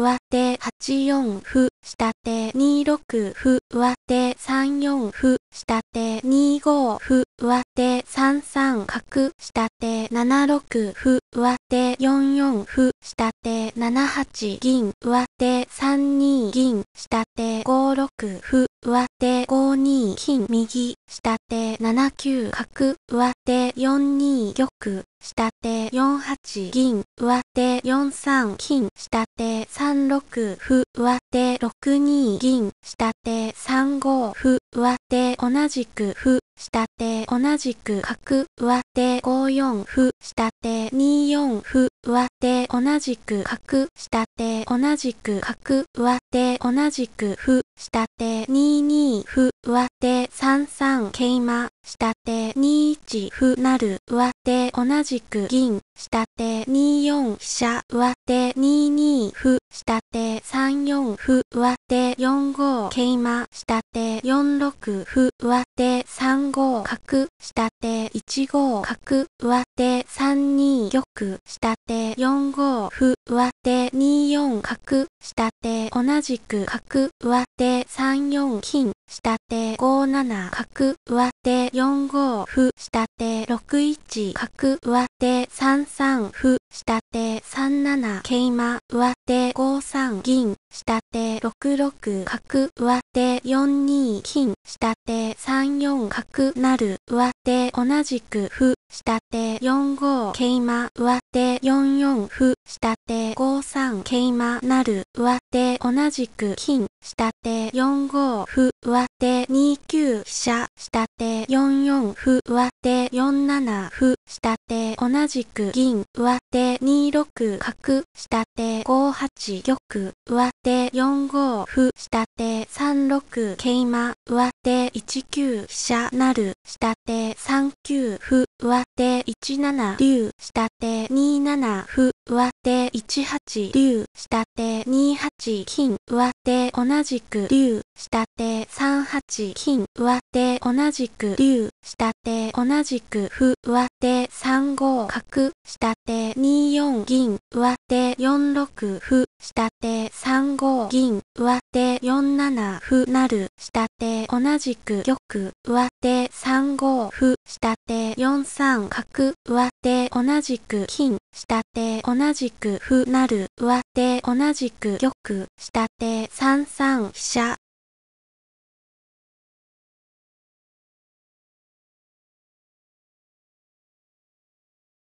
上手8四歩、下手2六歩、上手3四歩、下手2五歩、上手3三角、下手7六歩、上手4四歩、下手7八銀、上手3二銀、下手5六歩、上手5二金、右、下手7九角、上手4二玉、下手4八銀、上手4三金、下手3六歩、上手6二銀、下手3五歩、上手同じく歩、下手同じく角、上手5四歩、下手2四歩、上手同じく角、下手同じく角、上手同じく歩、下手2二歩、上手3三桂馬、下手2一歩成、上手同じく銀、下手2四飛車、上手2二歩、下手3四歩、上手4五桂馬、下手4六歩、上手3五角、下手1五角、上手3二玉、下手4五歩、上手2四角、下手。同じく角、上手三四金、下手。五七角、上手四五歩、下手六一角、上手。三三歩、下手。三七。桂馬、上手五三銀、下手6六角、上手4二金、下手3四角成、上手同じく歩、下手4五桂馬、上手4四歩、下手5三桂馬成、上手同じく金、下手4五歩、上手2九飛車、下手4四歩、上手4七歩、下手同じく銀、上手2六角、下手5八玉、上手4五歩、下手3六桂馬、上手1九飛車成、下手3九歩、上手1七竜、下手2七歩、上手1八竜、下手2八金、上手同じく竜、下手3八金、上手同じく竜、下手同じく歩、上手3五角、下手2四銀、上手4六歩、下手3五銀、上手4七歩成、下手同じく玉、上手3五歩、下手4三角、上手同じく金、下手同じく歩成、上手同じく玉、下手3三飛車、